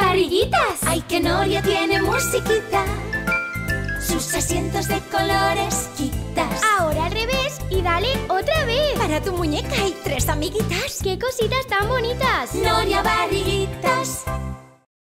¡Barriguitas! ¡Ay, que Noria tiene musiquita! Sus asientos de colores quitas. Ahora al revés y dale otra vez. Para tu muñeca hay tres amiguitas. ¡Qué cositas tan bonitas! Noria Barriguitas.